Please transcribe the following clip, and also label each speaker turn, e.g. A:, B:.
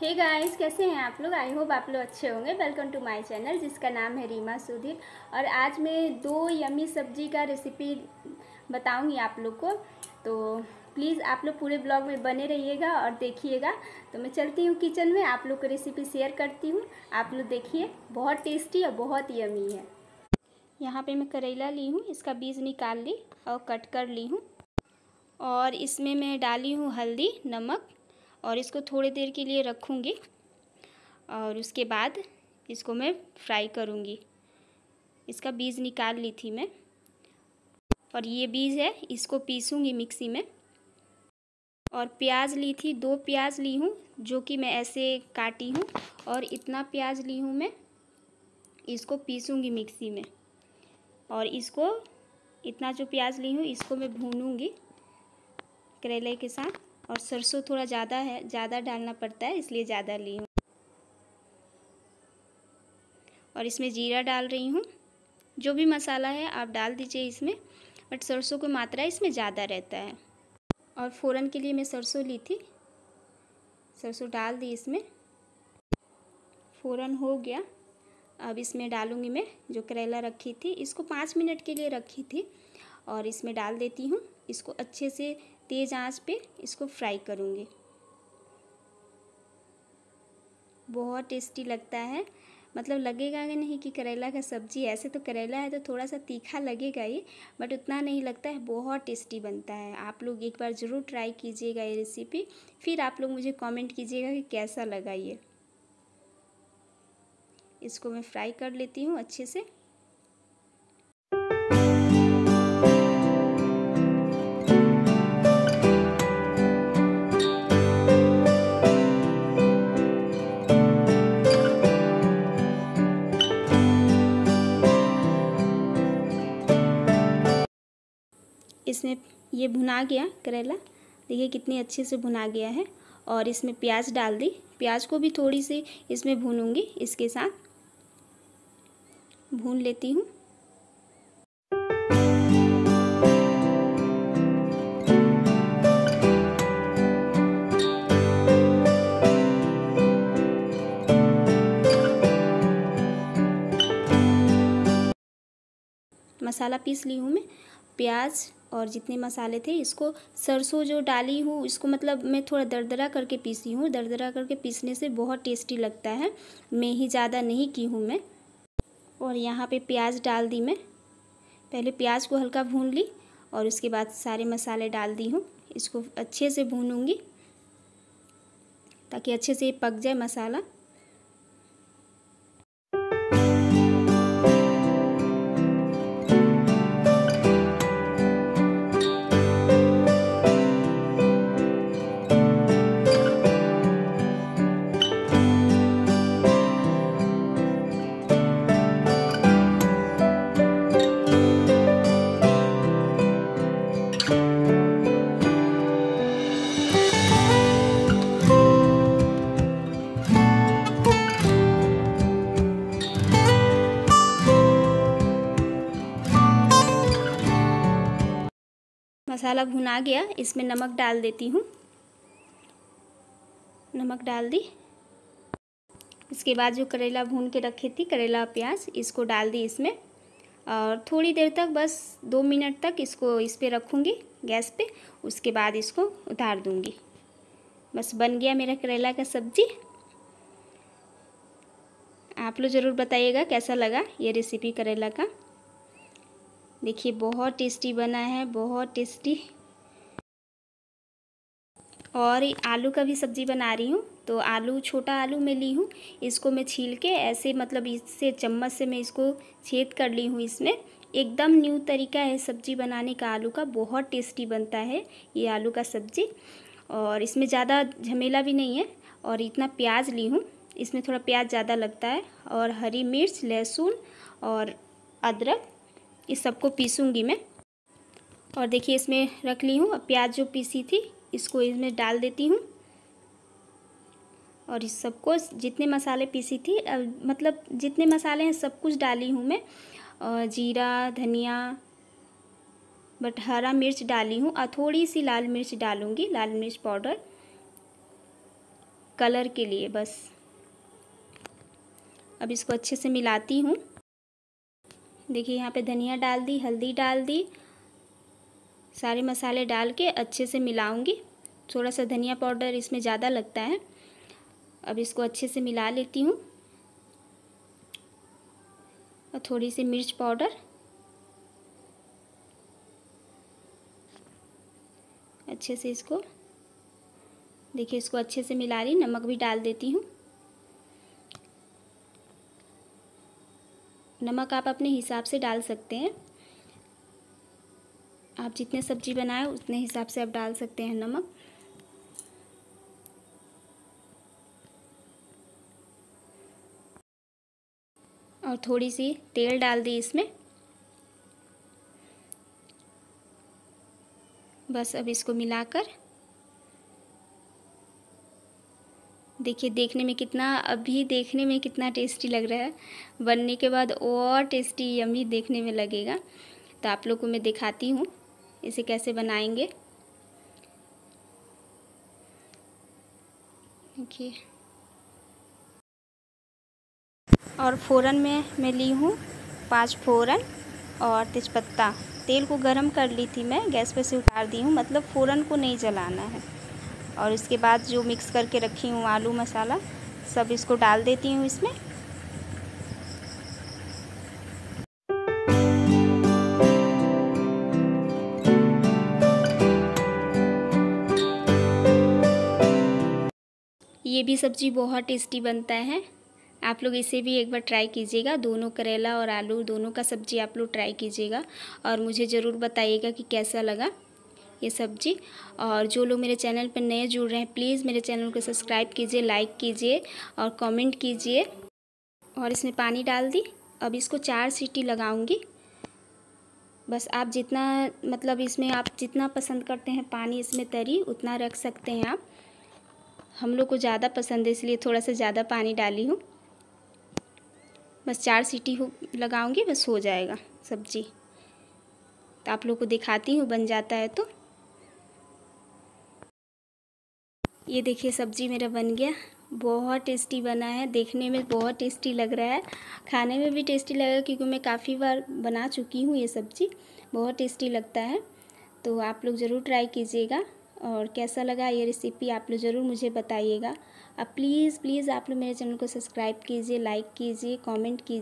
A: हे hey guys कैसे हैं आप लोग? आई होप आप लोग अच्छे होंगे। वेलकम टू माय चैनल जिसका नाम है रीमा सुधीर। और आज मैं दो यमी सब्ज़ी का रेसिपी बताऊँगी आप लोग को। तो प्लीज़ आप लोग पूरे ब्लॉग में बने रहिएगा और देखिएगा। तो मैं चलती हूँ किचन में, आप लोग को रेसिपी शेयर करती हूँ। आप लोग देखिए, बहुत टेस्टी और बहुत यमी है। यहाँ पर मैं करेला ली हूँ, इसका बीज निकाल ली और कट कर ली हूँ। और इसमें मैं डाली हूँ हल्दी, नमक और इसको थोड़ी देर के लिए रखूँगी और उसके बाद इसको मैं फ्राई करूँगी। इसका बीज निकाल ली थी मैं और ये बीज है, इसको पीसूँगी मिक्सी में। और प्याज ली थी, दो प्याज ली हूँ जो कि मैं ऐसे काटी हूँ और इतना प्याज ली हूँ मैं, इसको पीसूँगी मिक्सी में। और इसको, इतना जो प्याज ली हूँ, इसको मैं भूनूँगी, करेले के साथ। और सरसों थोड़ा ज़्यादा है, ज़्यादा डालना पड़ता है, इसलिए ज़्यादा ली हूँ। और इसमें जीरा डाल रही हूँ। जो भी मसाला है आप डाल दीजिए इसमें, बट सरसों की मात्रा इसमें ज़्यादा रहता है। और फ़ौरन के लिए मैं सरसों ली थी। सरसों डाल दी इसमें। फ़ौरन हो गया। अब इसमें डालूँगी मैं जो करेला रखी थी, इसको पाँच मिनट के लिए रखी थी। और इसमें डाल देती हूँ। इसको अच्छे से तेज़ आँच पे, इसको फ्राई करूँगी। बहुत टेस्टी लगता है। मतलब लगेगा कि नहीं कि करेला का सब्ज़ी ऐसे तो करेला है तो थोड़ा सा तीखा लगेगा ही बट उतना नहीं लगता है, बहुत टेस्टी बनता है। आप लोग एक बार ज़रूर ट्राई कीजिएगा ये रेसिपी फिर आप लोग मुझे कमेंट कीजिएगा कि कैसा लगा ये। इसको मैं फ्राई कर लेती हूँ अच्छे से। इसमें ये भुना गया करेला। देखिए कितनी अच्छे से भुना गया है। और इसमें प्याज डाल दी। प्याज को भी थोड़ी सी इसमें भूनूँगी, इसके साथ भून लेती हूँ। मसाला पीस ली हूँ मैं। प्याज और जितने मसाले थे, इसको सरसों जो डाली हूँ, इसको मतलब मैं थोड़ा दरदरा करके पीसी हूँ। दरदरा करके पीसने से बहुत टेस्टी लगता है। मैं ही ज़्यादा नहीं की हूँ मैं। और यहाँ पे प्याज डाल दी मैं। पहले प्याज को हल्का भून ली और उसके बाद सारे मसाले डाल दी हूँ। इसको अच्छे से भूनूँगी ताकि अच्छे से पक जाए मसाला। मसाला भुना गया, इसमें नमक डाल देती हूँ। नमक डाल दी। इसके बाद जो करेला भून के रखी थी, करेला प्याज, इसको डाल दी इसमें। और थोड़ी देर तक, बस दो मिनट तक इसको इस पर रखूँगी, गैस पे। उसके बाद इसको उतार दूँगी। बस बन गया मेरा करेला का सब्ज़ी। आप लोग ज़रूर बताइएगा कैसा लगा ये रेसिपी करेला का। देखिए, बहुत टेस्टी बना है, बहुत टेस्टी। और आलू का भी सब्ज़ी बना रही हूँ तो आलू, छोटा आलू मैं ली हूँ, इसको मैं छील के ऐसे मतलब इससे चम्मच से मैं इसको छेद कर ली हूँ इसमें। एकदम न्यू तरीका है सब्ज़ी बनाने का आलू का, बहुत टेस्टी बनता है ये आलू का सब्ज़ी। और इसमें ज़्यादा झमेला भी नहीं है, और इतना प्याज ली हूँ, इसमें थोड़ा प्याज ज़्यादा लगता है। और हरी मिर्च, लहसुन और अदरक इस सबको पीसूँगी मैं। और देखिए इसमें रख ली हूँ। अब प्याज जो पीसी थी, इसको इसमें डाल देती हूँ। और इस सबको जितने मसाले पीसी थी, अब मतलब जितने मसाले हैं, सब कुछ डाली हूँ मैं। जीरा, धनिया, बट हरा मिर्च डाली हूँ। और थोड़ी सी लाल मिर्च डालूँगी, लाल मिर्च पाउडर, कलर के लिए बस। अब इसको अच्छे से मिलाती हूँ। देखिए यहाँ पे धनिया डाल दी, हल्दी डाल दी। सारे मसाले डाल के अच्छे से मिलाऊँगी। थोड़ा सा धनिया पाउडर इसमें ज़्यादा लगता है। अब इसको अच्छे से मिला लेती हूँ। और थोड़ी सी मिर्च पाउडर। अच्छे से इसको, देखिए इसको अच्छे से मिला ली नमक भी डाल देती हूँ। नमक आप अपने हिसाब से डाल सकते हैं। आप जितने सब्ज़ी बनाए, उतने हिसाब से आप डाल सकते हैं नमक। और थोड़ी सी तेल डाल दी इसमें। बस अब इसको मिलाकर देखिए, देखने में कितना, अभी देखने में कितना टेस्टी लग रहा है। बनने के बाद और टेस्टी यमी देखने में लगेगा। तो आप लोग को मैं दिखाती हूँ, इसे कैसे बनाएँगे। देखिए। और फ़ोरन में मैं ली हूँ पाँच फ़ोरन और तेज़पत्ता। तेल को गरम कर ली थी मैं, गैस पे से उतार दी हूँ। मतलब फ़ोरन को नहीं जलाना है। और इसके बाद जो मिक्स करके रखी हूँ आलू मसाला, सब इसको डाल देती हूँ इसमें। ये भी सब्ज़ी बहुत टेस्टी बनता है। आप लोग इसे भी एक बार ट्राई कीजिएगा। दोनों करेला और आलू, दोनों का सब्ज़ी आप लोग ट्राई कीजिएगा। और मुझे ज़रूर बताइएगा कि कैसा लगा। ये सब्ज़ी। और जो लोग मेरे चैनल पर नए जुड़ रहे हैं, प्लीज़ मेरे चैनल को सब्सक्राइब कीजिए, लाइक कीजिए और कमेंट कीजिए। और इसमें पानी डाल दी। अब इसको चार सीटी लगाऊँगी। बस आप जितना मतलब इसमें आप जितना पसंद करते हैं पानी इसमें तरी, उतना रख सकते हैं आप। हम लोग को ज़्यादा पसंद है, इसलिए थोड़ा सा ज़्यादा पानी डाली हूँ। बस चार सीटी हो, लगाऊँगी, बस हो जाएगा सब्ज़ी। तो आप लोग को दिखाती हूँ, बन जाता है तो। ये देखिए सब्ज़ी मेरा बन गया। बहुत टेस्टी बना है। देखने में बहुत टेस्टी लग रहा है। खाने में भी टेस्टी लगेगा क्योंकि मैं काफ़ी बार बना चुकी हूँ ये सब्ज़ी। बहुत टेस्टी लगता है। तो आप लोग ज़रूर ट्राई कीजिएगा। और कैसा लगा ये रेसिपी आप लोग ज़रूर मुझे बताइएगा। अब प्लीज़ प्लीज़ आप लोग मेरे चैनल को सब्सक्राइब कीजिए, लाइक कीजिए, कमेंट कीजिए।